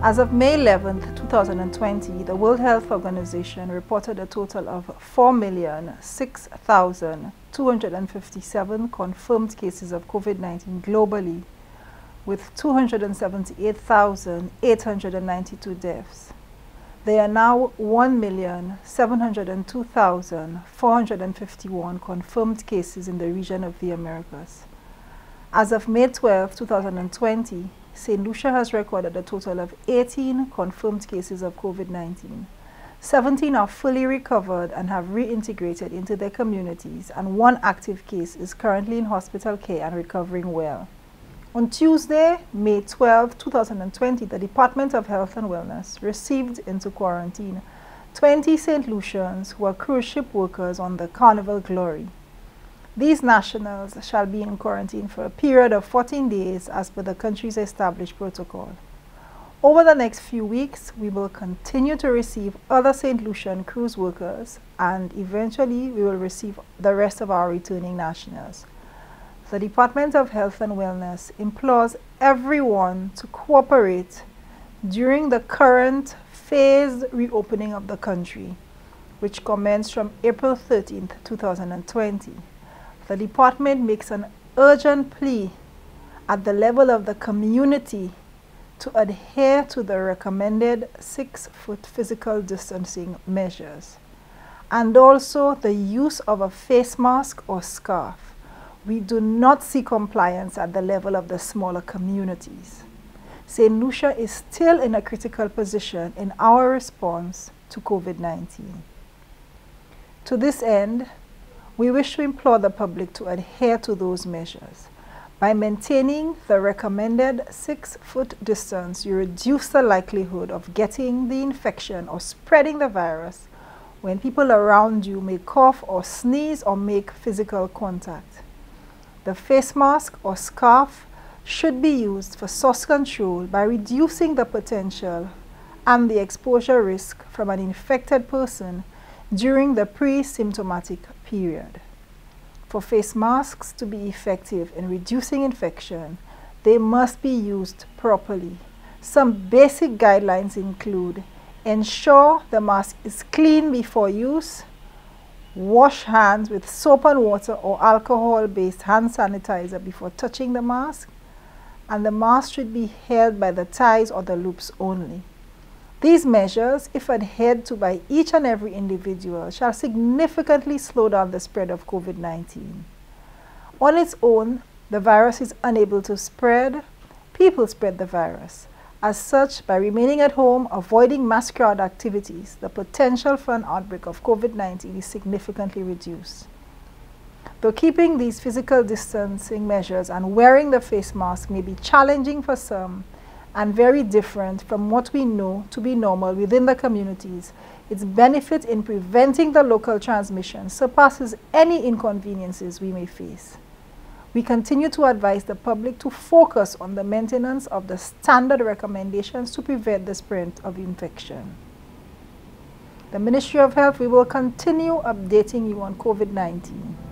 As of May 11, 2020, the World Health Organization reported a total of 4,006,257 confirmed cases of COVID-19 globally, with 278,892 deaths. There are now 1,702,451 confirmed cases in the region of the Americas. As of May 12, 2020, St. Lucia has recorded a total of 18 confirmed cases of COVID-19. 17 are fully recovered and have reintegrated into their communities, and one active case is currently in hospital care and recovering well. On Tuesday, May 12, 2020, the Department of Health and Wellness received into quarantine 20 St. Lucians who are cruise ship workers on the Carnival Glory. These nationals shall be in quarantine for a period of 14 days as per the country's established protocol. Over the next few weeks, we will continue to receive other St. Lucian cruise workers and eventually we will receive the rest of our returning nationals. The Department of Health and Wellness implores everyone to cooperate during the current phased reopening of the country, which commenced from April 13, 2020 the department makes an urgent plea at the level of the community to adhere to the recommended six foot physical distancing measures and also the use of a face mask or scarf. We do not see compliance at the level of the smaller communities. St. Lucia is still in a critical position in our response to COVID 19. To this end, we wish to implore the public to adhere to those measures. By maintaining the recommended six foot distance, you reduce the likelihood of getting the infection or spreading the virus when people around you may cough or sneeze or make physical contact. The face mask or scarf should be used for source control by reducing the potential and the exposure risk from an infected person during the pre-symptomatic period. For face masks to be effective in reducing infection, they must be used properly. Some basic guidelines include ensure the mask is clean before use, wash hands with soap and water or alcohol-based hand sanitizer before touching the mask, and the mask should be held by the ties or the loops only. These measures, if adhered to by each and every individual, shall significantly slow down the spread of COVID-19. On its own, the virus is unable to spread. People spread the virus. As such, by remaining at home, avoiding mass crowd activities, the potential for an outbreak of COVID-19 is significantly reduced. Though keeping these physical distancing measures and wearing the face mask may be challenging for some, and very different from what we know to be normal within the communities, its benefit in preventing the local transmission surpasses any inconveniences we may face. We continue to advise the public to focus on the maintenance of the standard recommendations to prevent the spread of infection. The Ministry of Health, we will continue updating you on COVID-19.